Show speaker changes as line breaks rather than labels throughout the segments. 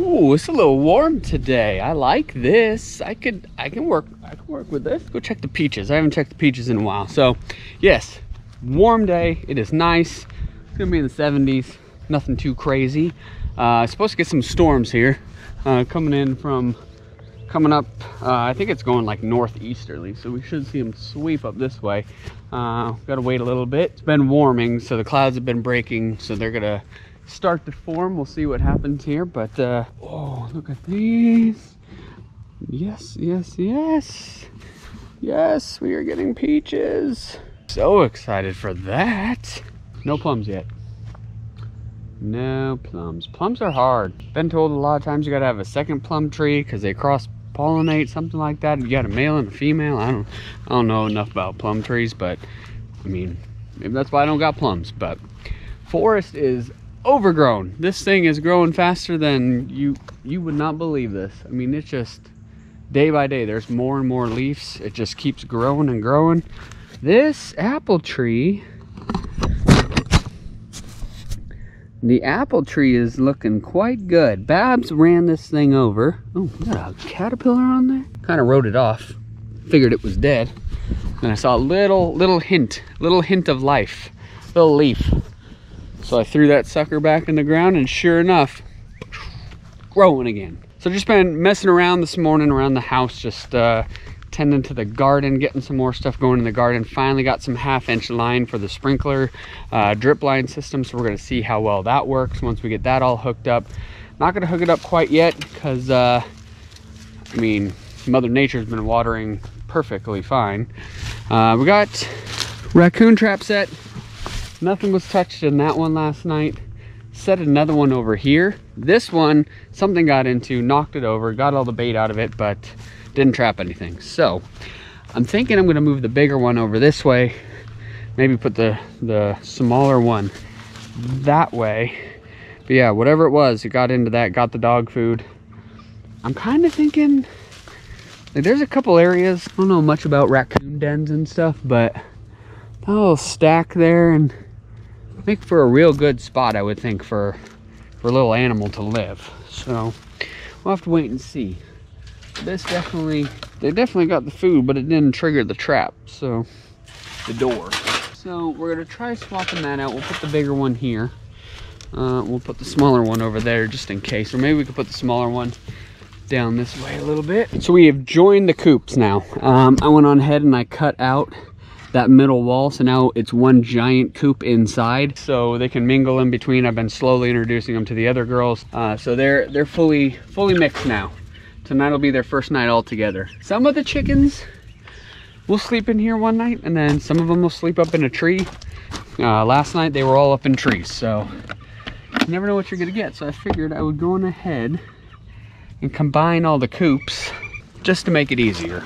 Ooh, it's a little warm today. I like this. I could, I can work, I can work with this. Go check the peaches. I haven't checked the peaches in a while. So, yes, warm day. It is nice. It's gonna be in the 70s. Nothing too crazy. Uh, supposed to get some storms here, uh, coming in from, coming up. Uh, I think it's going like northeasterly, so we should see them sweep up this way. Uh, gotta wait a little bit. It's been warming, so the clouds have been breaking, so they're gonna start to form. We'll see what happens here, but uh, oh, look at these. Yes, yes, yes. Yes, we are getting peaches. So excited for that. No plums yet. No plums. Plums are hard. Been told a lot of times you gotta have a second plum tree because they cross pollinate, something like that. You got a male and a female. I don't I don't know enough about plum trees, but I mean, maybe that's why I don't got plums. But forest is overgrown. This thing is growing faster than you you would not believe this. I mean, it's just day by day there's more and more leaves. It just keeps growing and growing. This apple tree the apple tree is looking quite good. Babs ran this thing over. Oh, got a caterpillar on there. Kind of wrote it off. Figured it was dead. And I saw a little, little hint, little hint of life, little leaf. So I threw that sucker back in the ground and sure enough, growing again. So just been messing around this morning around the house, just uh, tending to the garden, getting some more stuff going in the garden. Finally got some half inch line for the sprinkler uh, drip line system. So we're gonna see how well that works once we get that all hooked up. Not gonna hook it up quite yet because, uh, I mean, Mother Nature's been watering perfectly fine. Uh, we got raccoon trap set. Nothing was touched in that one last night. Set another one over here. This one, something got into, knocked it over, got all the bait out of it, but didn't trap anything. So I'm thinking I'm gonna move the bigger one over this way, maybe put the, the smaller one that way. But yeah, whatever it was, it got into that, got the dog food. I'm kind of thinking, like, there's a couple areas, I don't know much about raccoon dens and stuff, but that little stack there and make for a real good spot, I would think, for, for a little animal to live. So we'll have to wait and see this definitely, they definitely got the food, but it didn't trigger the trap, so, the door. So we're gonna try swapping that out. We'll put the bigger one here. Uh, we'll put the smaller one over there just in case, or maybe we could put the smaller one down this way a little bit. So we have joined the coops now. Um, I went on ahead and I cut out that middle wall so now it's one giant coop inside so they can mingle in between i've been slowly introducing them to the other girls uh, so they're they're fully fully mixed now Tonight will be their first night all together. Some of the chickens will sleep in here one night and then some of them will sleep up in a tree. Uh, last night they were all up in trees, so you never know what you're gonna get. So I figured I would go on ahead and combine all the coops just to make it easier.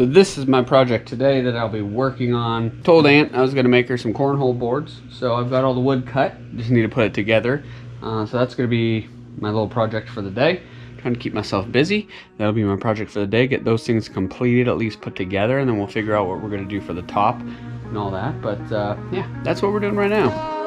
So this is my project today that I'll be working on. Told Aunt I was gonna make her some cornhole boards. So I've got all the wood cut, just need to put it together. Uh, so that's gonna be my little project for the day trying to keep myself busy. That'll be my project for the day. Get those things completed, at least put together, and then we'll figure out what we're going to do for the top and all that. But uh, yeah, that's what we're doing right now.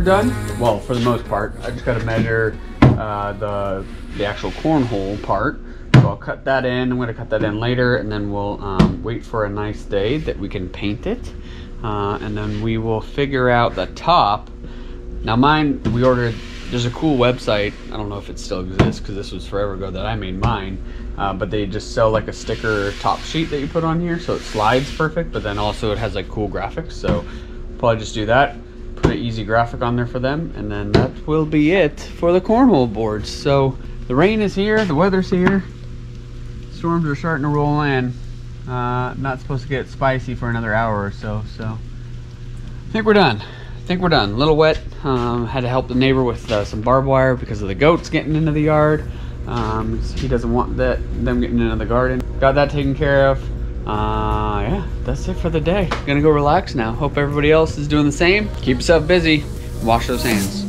Done. Well, for the most part, I just got to measure uh, the the actual cornhole part. So I'll cut that in. I'm going to cut that in later, and then we'll um, wait for a nice day that we can paint it. uh, and then we will figure out the top. Now mine, we ordered, there's a cool website, I don't know if it still exists because this was forever ago that I made mine, uh, but they just sell like a sticker top sheet that you put on here so it slides perfect, but then also it has like cool graphics, so probably just do that, an easy graphic on there for them, and then that will be it for the cornhole boards. So the rain is here, the weather's here, storms are starting to roll in. Uh, not supposed to get spicy for another hour or so, so I think we're done. I think we're done. A little wet. Um, had to help the neighbor with uh, some barbed wire because of the goats getting into the yard. Um, he doesn't want that them getting into the garden. Got that taken care of uh, yeah, that's it for the day. I'm gonna go relax now. Hope everybody else is doing the same. Keep yourself busy. Wash those hands.